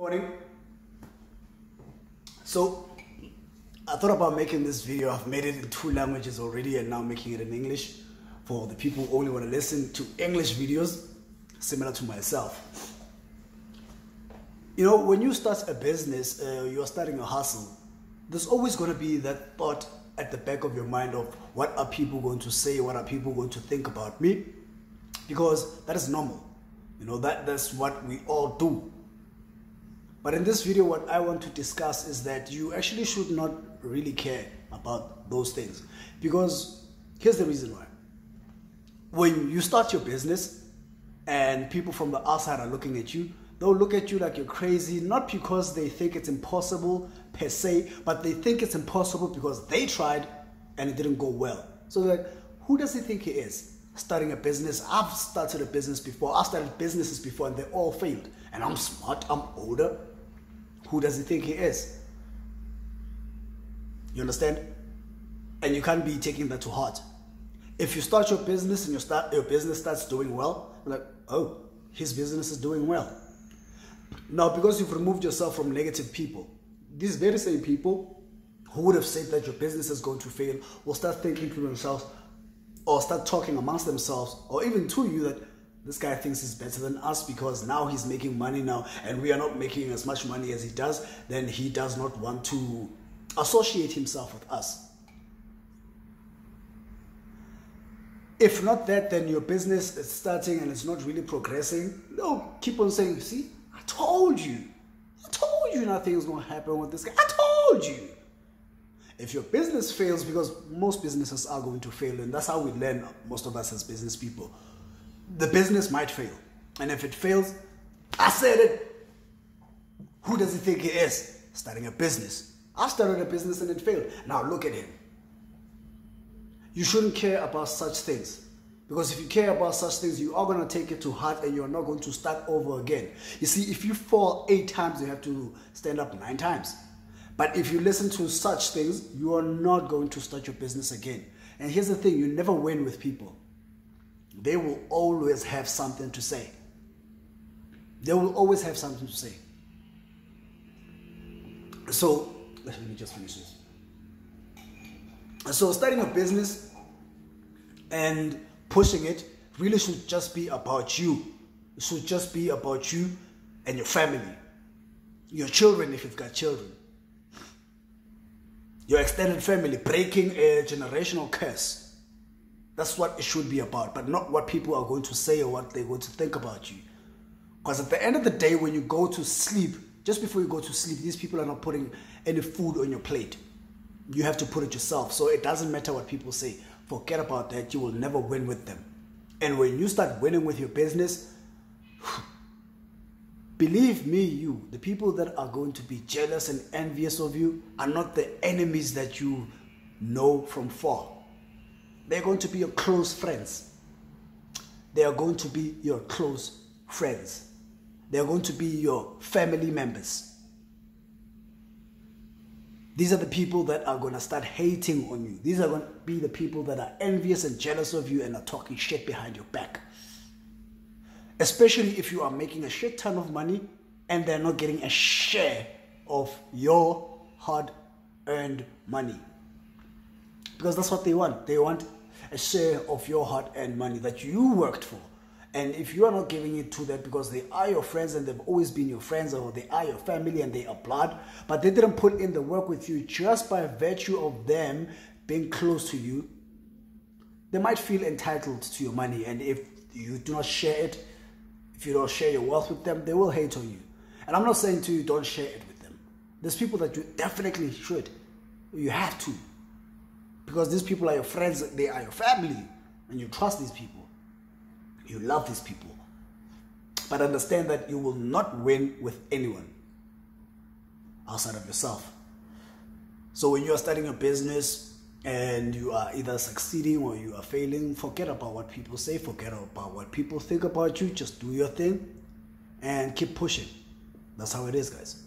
Morning. So, I thought about making this video. I've made it in two languages already and now making it in English for the people who only want to listen to English videos, similar to myself. You know, when you start a business, uh, you're starting a hustle, there's always going to be that thought at the back of your mind of what are people going to say, what are people going to think about me, because that is normal. You know, that, that's what we all do but in this video, what I want to discuss is that you actually should not really care about those things. Because here's the reason why. When you start your business and people from the outside are looking at you, they'll look at you like you're crazy, not because they think it's impossible per se, but they think it's impossible because they tried and it didn't go well. So like, who does he think he is? Starting a business. I've started a business before. I've started businesses before and they all failed. And I'm smart, I'm older, who does he think he is? You understand? And you can't be taking that to heart. If you start your business and your start your business starts doing well, like, oh, his business is doing well. Now, because you've removed yourself from negative people, these very same people who would have said that your business is going to fail will start thinking to themselves or start talking amongst themselves or even to you that this guy thinks he's better than us because now he's making money now and we are not making as much money as he does, then he does not want to associate himself with us. If not that, then your business is starting and it's not really progressing. No, keep on saying, see, I told you. I told you nothing is going to happen with this guy. I told you. If your business fails, because most businesses are going to fail, and that's how we learn, most of us as business people the business might fail. And if it fails, I said it. Who does he think he is? Starting a business. I started a business and it failed. Now look at him. You shouldn't care about such things. Because if you care about such things, you are going to take it to heart and you're not going to start over again. You see, if you fall eight times, you have to stand up nine times. But if you listen to such things, you are not going to start your business again. And here's the thing you never win with people they will always have something to say. They will always have something to say. So, let me just finish this. So, starting a business and pushing it really should just be about you. It should just be about you and your family, your children, if you've got children, your extended family, breaking a generational curse that's what it should be about, but not what people are going to say or what they're going to think about you. Because at the end of the day, when you go to sleep, just before you go to sleep, these people are not putting any food on your plate. You have to put it yourself. So it doesn't matter what people say. Forget about that. You will never win with them. And when you start winning with your business, believe me, you, the people that are going to be jealous and envious of you are not the enemies that you know from far. They're going to be your close friends. They are going to be your close friends. They are going to be your family members. These are the people that are going to start hating on you. These are going to be the people that are envious and jealous of you and are talking shit behind your back. Especially if you are making a shit ton of money and they're not getting a share of your hard earned money. Because that's what they want. They want a share of your hard earned money that you worked for. And if you are not giving it to them because they are your friends and they've always been your friends or they are your family and they are blood, but they didn't put in the work with you just by virtue of them being close to you, they might feel entitled to your money. And if you do not share it, if you don't share your wealth with them, they will hate on you. And I'm not saying to you, don't share it with them. There's people that you definitely should. You have to. Because these people are your friends, they are your family, and you trust these people. You love these people. But understand that you will not win with anyone outside of yourself. So when you are starting a business and you are either succeeding or you are failing, forget about what people say, forget about what people think about you. Just do your thing and keep pushing. That's how it is, guys.